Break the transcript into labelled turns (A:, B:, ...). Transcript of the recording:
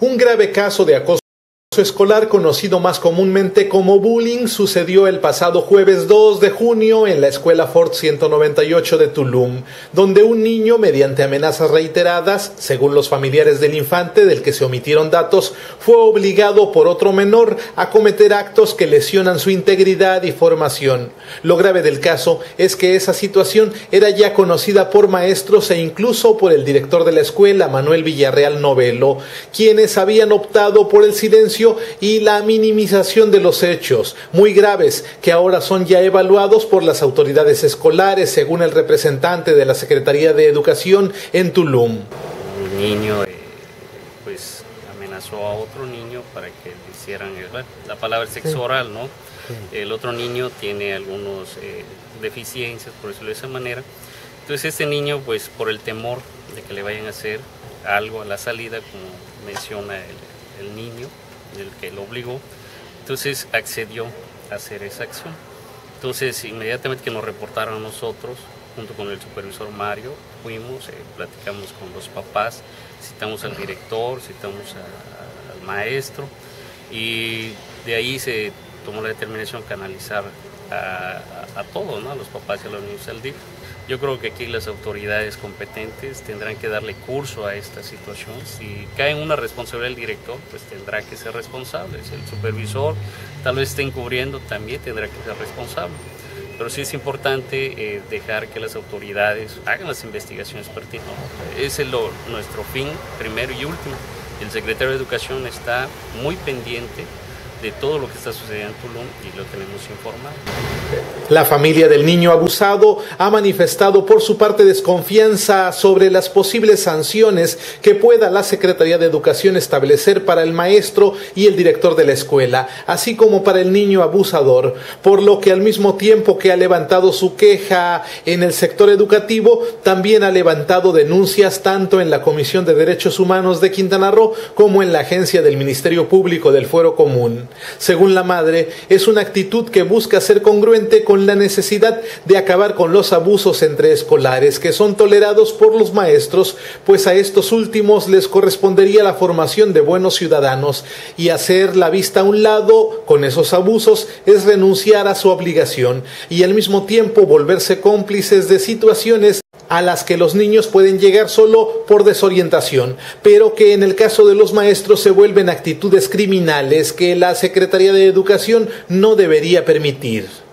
A: Un grave caso de acoso escolar conocido más comúnmente como bullying sucedió el pasado jueves 2 de junio en la escuela Ford 198 de Tulum, donde un niño mediante amenazas reiteradas, según los familiares del infante del que se omitieron datos, fue obligado por otro menor a cometer actos que lesionan su integridad y formación. Lo grave del caso es que esa situación era ya conocida por maestros e incluso por el director de la escuela, Manuel Villarreal Novelo, quienes habían optado por el silencio y la minimización de los hechos muy graves que ahora son ya evaluados por las autoridades escolares, según el representante de la Secretaría de Educación en Tulum.
B: Un niño eh, pues amenazó a otro niño para que le hicieran la palabra sexo oral, ¿no? El otro niño tiene algunas eh, deficiencias, por decirlo de esa manera. Entonces este niño, pues por el temor de que le vayan a hacer algo a la salida, como menciona el niño, el que lo obligó, entonces accedió a hacer esa acción. Entonces, inmediatamente que nos reportaron a nosotros, junto con el supervisor Mario, fuimos, eh, platicamos con los papás, citamos al director, citamos al maestro y de ahí se tomó la determinación de canalizar a, a, todos, ¿no? a los papás y a los niños al DIF. Yo creo que aquí las autoridades competentes tendrán que darle curso a esta situación. Si cae en una responsabilidad el director, pues tendrá que ser responsable. Si el supervisor tal vez esté encubriendo, también tendrá que ser responsable. Pero sí es importante eh, dejar que las autoridades hagan las investigaciones pertinentes. Ese es lo, nuestro fin primero y último. El secretario de Educación está muy pendiente de todo lo que está sucediendo en Tulum y lo tenemos informado.
A: La familia del niño abusado ha manifestado por su parte desconfianza sobre las posibles sanciones que pueda la Secretaría de Educación establecer para el maestro y el director de la escuela, así como para el niño abusador, por lo que al mismo tiempo que ha levantado su queja en el sector educativo, también ha levantado denuncias tanto en la Comisión de Derechos Humanos de Quintana Roo como en la agencia del Ministerio Público del Fuero Común. Según la madre, es una actitud que busca ser congruente con la necesidad de acabar con los abusos entre escolares que son tolerados por los maestros, pues a estos últimos les correspondería la formación de buenos ciudadanos. Y hacer la vista a un lado con esos abusos es renunciar a su obligación y al mismo tiempo volverse cómplices de situaciones a las que los niños pueden llegar solo por desorientación, pero que en el caso de los maestros se vuelven actitudes criminales que la Secretaría de Educación no debería permitir.